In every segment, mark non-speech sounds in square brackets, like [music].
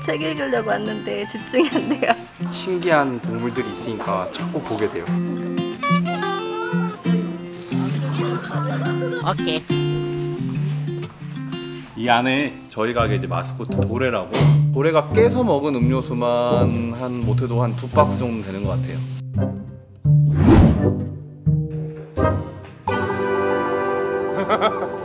책 읽으려고 왔는데 집중이 안 돼요. 신기한 동물들이 있으니까 자꾸 보게 돼요. 오케이. 이 안에 저희 가게 이제 마스코트 도래라고 도래가 깨서 먹은 음료수만 한 못해도 한 두 박스 정도 되는 것 같아요. [laughs]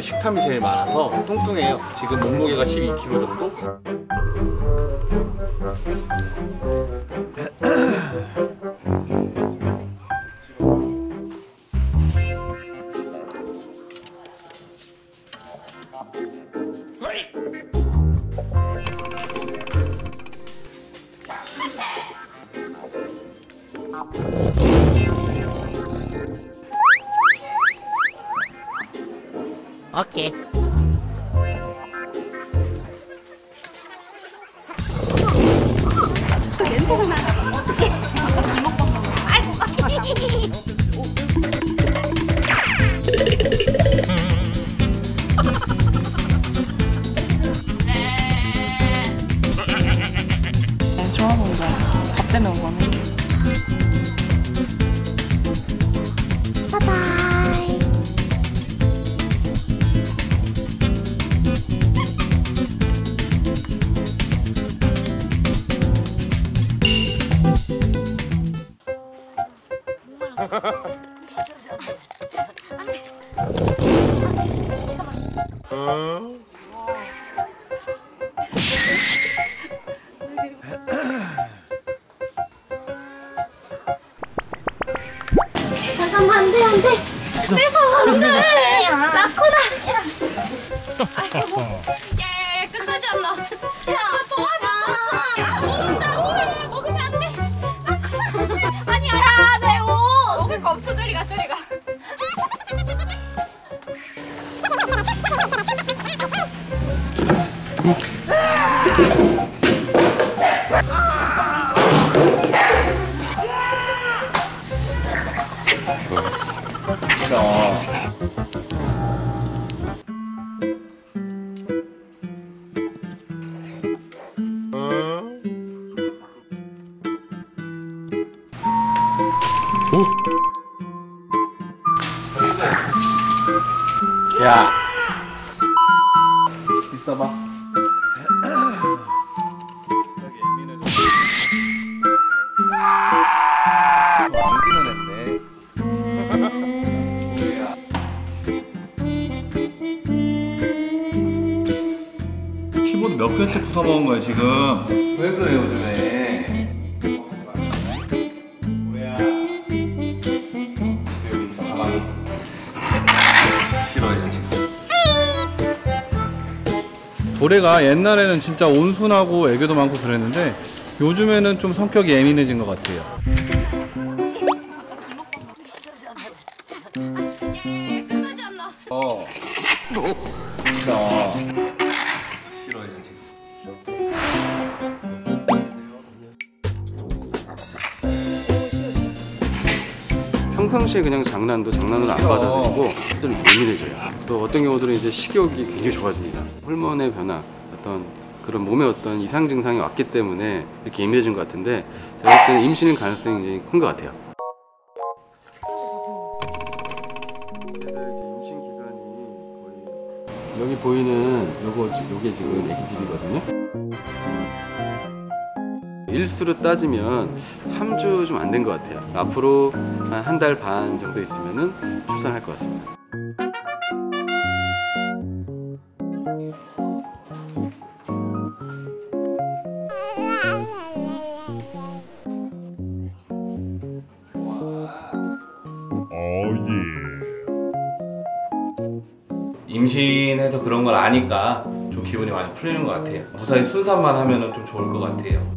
식탐이 제일 많아서 뚱뚱해요. 지금 몸무게가 12kg 정도? 오케이. 냄새가 나. 네, 좋아하는 거야. 밥 때문에 온 거는. 잠깐만 안돼 안돼 뺏어 안돼 나코다 야야야 끝까지 안 나. 야 도와줘. 야 먹는다고 야. 있어봐. 몇 개째 부숴 먹은 거야 지금? 왜 그래 요즘에? 우리야. 여기 있어 가만히. 싫어해 지금. 도래가 옛날에는 진짜 온순하고 애교도 많고 그랬는데 요즘에는 좀 성격이 예민해진 것 같아요. 안 나. 어. 싫어. 평상시에 그냥 장난도 장난으로 안 받아들이고 좀 예민해져요. 또 어떤 경우들은 이제 식욕이 굉장히 좋아집니다. 호르몬의 변화, 어떤 그런 몸에 어떤 이상 증상이 왔기 때문에 이렇게 예민해진 것 같은데 제가 봤을 때는 임신인 가능성이 굉장히 큰 것 같아요. 여기 보이는 요거 지- 요게 지금 애기 집이거든요. 일수로 따지면 3주 좀 안 된 것 같아요. 앞으로 한 달 반 정도 있으면 출산할 것 같습니다. 아, 예. 임신해서 그런 걸 아니까 좀 기분이 많이 풀리는 것 같아요. 무사히 순산만 하면 좀 좋을 것 같아요.